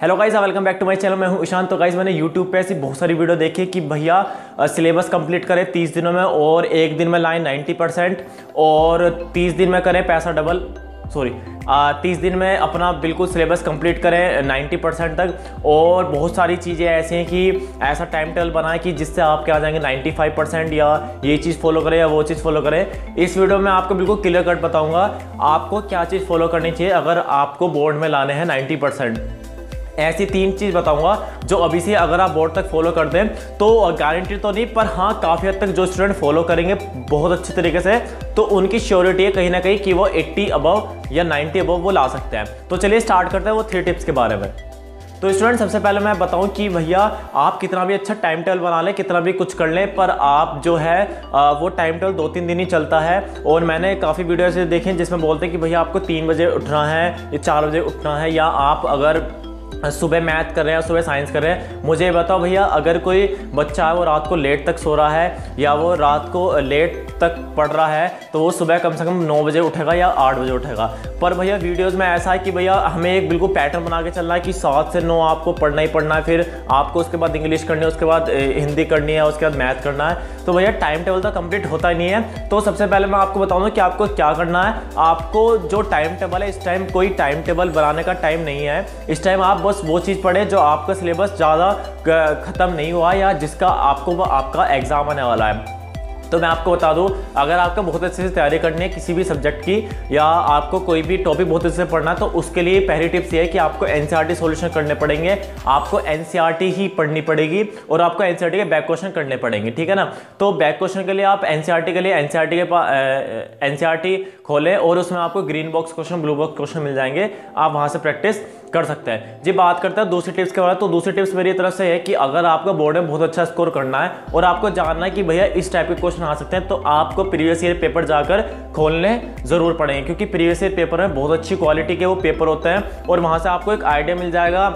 Hello guys welcome back to my channel मैं हूँ ईशान। तो गाइस मैंने यूट्यूब पे ऐसी बहुत सारी वीडियो देखी कि भैया सिलेबस कंप्लीट करें 30 दिनों में और एक दिन में लाइन 90 परसेंट और 30 दिन में करें पैसा डबल सॉरी तीस दिन में अपना बिल्कुल सिलेबस कंप्लीट करें 90 परसेंट तक। और बहुत सारी चीज़ें ऐसी हैं कि ऐसा टाइम टेबल बनाएँ कि जिससे आप क्या जाएँगे 95 परसेंट या ये चीज़ फॉलो करें या वो चीज़ फॉलो करें। इस वीडियो में आपको बिल्कुल क्लियर कट बताऊँगा, आपको क्या चीज़ फॉलो करनी चाहिए अगर आपको बोर्ड में लाने हैं नाइन्टी ऐसी तीन चीज़ बताऊँगा जो अभी से अगर आप बोर्ड तक फॉलो कर दें तो गारंटी तो नहीं, पर हाँ काफ़ी हद तक जो स्टूडेंट फॉलो करेंगे, बहुत अच्छे तरीके से तो उनकी श्योरिटी है कहीं ना कहीं कि वो 80 अबव या 90 अबव वो ला सकते हैं। तो चलिए स्टार्ट करते हैं वो थ्री टिप्स के बारे में। तो स्टूडेंट सबसे पहले मैं बताऊँ कि भैया, आप कितना भी अच्छा टाइम टेबल बना लें, कितना भी कुछ कर लें, पर आप जो है वो टाइम टेबल दो तीन दिन ही चलता है। और मैंने काफ़ी वीडियो ऐसे देखे जिसमें बोलते हैं कि भैया, आपको तीन बजे उठना है, या चार बजे उठना है, या आप अगर सुबह मैथ कर रहे हैं, सुबह साइंस कर रहे हैं। मुझे बताओ भैया, अगर कोई बच्चा है वो रात को लेट तक सो रहा है, या वो रात को लेट तक पढ़ रहा है तो वो सुबह कम से कम नौ बजे उठेगा या आठ बजे उठेगा। पर भैया, वीडियोस में ऐसा है कि भैया, हमें एक बिल्कुल पैटर्न बना के चलना है कि सात से नौ आपको पढ़ना ही पढ़ना है, फिर आपको उसके बाद इंग्लिश करनी है, उसके बाद हिंदी करनी है, उसके बाद मैथ करना है। तो भैया, टाइम टेबल तो कंप्लीट होता ही नहीं है। तो सबसे पहले मैं आपको बताऊँगा कि आपको क्या करना है। आपको जो टाइम टेबल है, इस टाइम कोई टाइम टेबल बनाने का टाइम नहीं है। इस टाइम आप बस वो चीज़ पढ़े जो आपका सिलेबस ज़्यादा ख़त्म नहीं हुआ या जिसका आपको आपका एग्ज़ाम आने वाला है। तो मैं आपको बता दूँ, अगर आपको बहुत अच्छे से तैयारी करनी है किसी भी सब्जेक्ट की या आपको कोई भी टॉपिक बहुत अच्छे से पढ़ना है तो उसके लिए पहली टिप्स ये है कि आपको सॉल्यूशन e करने पड़ेंगे। आपको एनसीईआरटी e ही पढ़नी पड़ेगी और आपको एनसीईआरटी e के बैक क्वेश्चन करने पड़ेंगे, ठीक है ना? तो बैक क्वेश्चन के लिए आप एनसीईआरटी के लिए एनसीईआरटी के एनसीईआरटी खोलें और उसमें आपको green box question, blue box question मिल जाएँगे। आप वहाँ से प्रैक्टिस कर सकते हैं। जी बात करते हैं दूसरी टिप्स के बारे में तो दूसरी टिप्स मेरी तरफ़ से है कि अगर आपका बोर्ड में बहुत अच्छा स्कोर करना है और आपको जानना है कि भैया इस टाइप के क्वेश्चन आ सकते हैं तो आपको प्रीवियस ईयर पेपर जाकर खोलने ज़रूर पड़ेंगे। क्योंकि प्रीवियस ईयर पेपर में बहुत अच्छी क्वालिटी के वो पेपर होते हैं और वहाँ से आपको एक आइडिया मिल जाएगा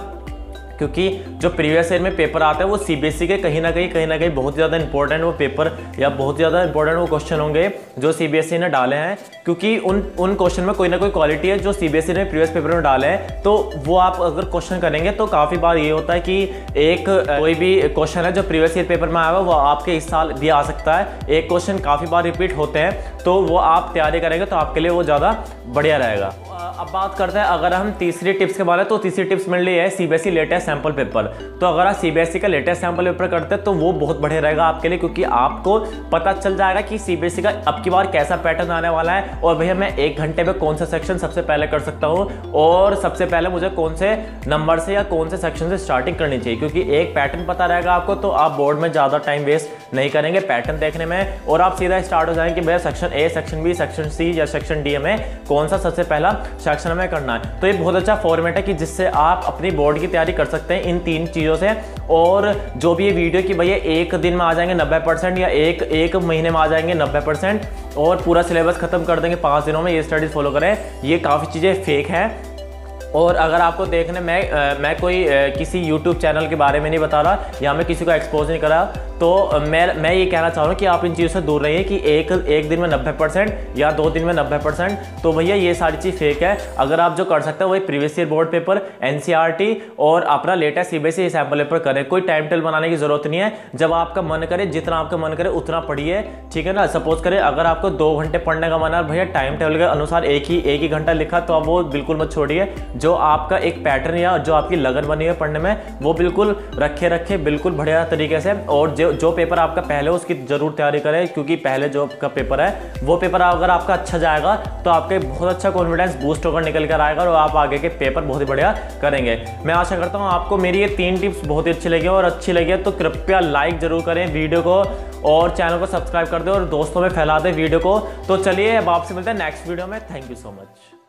क्योंकि जो प्रीवियस ईयर में पेपर आता है, वो सीबीएसई e के कहीं ना कहीं कहीं ना कहीं बहुत ज़्यादा इंपॉर्टेंट वो पेपर या बहुत ज़्यादा इंपॉर्टेंट वो क्वेश्चन होंगे जो सी सीबीएसई e ने डाले हैं। क्योंकि उन उन क्वेश्चन में कोई ना कोई क्वालिटी है जो सीबीएसई e ने प्रीवियस पेपर में डाले हैं। तो वो आप अगर क्वेश्चन करेंगे तो काफ़ी बार ये होता है कि एक कोई भी क्वेश्चन है जो प्रीवियस ईयर पेपर में आया हुआ, वो आपके इस साल भी आ सकता है। एक क्वेश्चन काफ़ी बार रिपीट होते हैं तो वो आप तैयारी करेंगे तो आपके लिए वो ज़्यादा बढ़िया रहेगा। अब बात करते हैं, अगर हम तीसरी टिप्स के बारे में तो तीसरी टिप्स मिल लिए है सीबीएसई लेटेस्ट सैंपल पेपर तो अगर आप सीबीएसई का लेटेस्ट सैंपल पेपर करते हैं तो वो बहुत बढ़िया रहेगा आपके लिए, क्योंकि आपको पता चल जाएगा कि सीबीएसई का अब की बार कैसा पैटर्न आने वाला है, और भैया मैं एक घंटे में कौन सा सेक्शन सबसे पहले कर सकता हूँ, और सबसे पहले मुझे कौन से नंबर से या कौन से सेक्शन से स्टार्टिंग करनी चाहिए, क्योंकि एक पैटर्न पता रहेगा आपको तो आप बोर्ड में ज़्यादा टाइम वेस्ट नहीं करेंगे पैटर्न देखने में, और आप सीधा स्टार्ट हो जाएँगे कि भैया section A section B section C या सेक्शन डी में कौन सा सबसे पहला सेक्शन में करना है। तो ये बहुत अच्छा फॉर्मेट है कि जिससे आप अपनी बोर्ड की तैयारी कर सकते हैं इन तीन चीज़ों से। और जो भी ये वीडियो कि भैया एक दिन में आ जाएँगे नब्बे परसेंट या एक एक महीने में आ जाएँगे नब्बे परसेंट। और पूरा सिलेबस खत्म कर देंगे पाँच दिनों में, ये स्टडीज़ फॉलो करें। ये काफ़ी चीज़ें फेक हैं। और अगर आपको देखने मैं आ, मैं कोई आ, किसी यूट्यूब चैनल के बारे में नहीं बता रहा या मैं किसी को एक्सपोज नहीं करा तो मैं मैं ये कहना चाह रहा हूँ कि आप इन चीज़ों से दूर रहिए कि एक एक दिन में नब्बे परसेंट या दो दिन में नब्बे परसेंट। तो भैया ये सारी चीज़ फेक है। अगर आप जो कर सकते हैं वही प्रीवियस ईयर बोर्ड पेपर एन और अपना latest C B S sample paper करें। कोई टाइम टेबल बनाने की ज़रूरत नहीं है। जब आपका मन करे जितना आपका मन करे उतना पढ़िए। ठीक है ना? सपोज़ करें अगर आपको दो घंटे पढ़ने का मन है भैया टाइम टेबल के अनुसार एक ही एक ही घंटा लिखा तो आप वो बिल्कुल मत छोड़िए। जो आपका एक पैटर्न या जो आपकी लगन बनी है पढ़ने में, वो बिल्कुल रखे रखे, बिल्कुल बढ़िया तरीके से। और जो जो पेपर आपका पहले, उसकी ज़रूर तैयारी करें, क्योंकि पहले जो आपका पेपर है, वो पेपर अगर आपका अच्छा जाएगा तो आपके बहुत अच्छा कॉन्फिडेंस बूस्ट होकर निकल कर आएगा, और आप आगे के पेपर बहुत ही बढ़िया करेंगे। मैं आशा करता हूँ आपको मेरी ये तीन टिप्स बहुत ही अच्छी लगी और अच्छी लगी तो कृपया लाइक ज़रूर करें वीडियो को, और चैनल को सब्सक्राइब कर दें, और दोस्तों में फैला दें वीडियो को। तो चलिए, अब आपसे मिलते हैं नेक्स्ट वीडियो में। Thank you so much